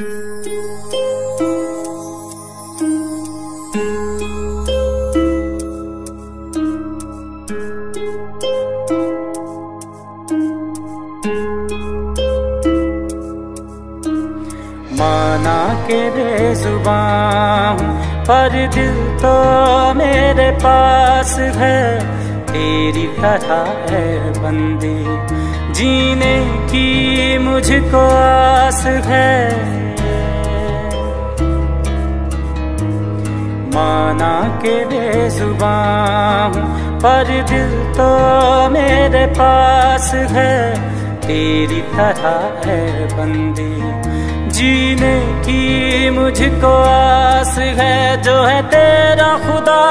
माना के बेजुबान पर दिल तो मेरे पास है। तेरी तरह है बंदी, जीने की मुझको आस है। माना के बेजुबान, पर दिल तो मेरे पास है। तेरी तरह है बंदी, जीने की मुझको आस है, जो है तेरा खुदा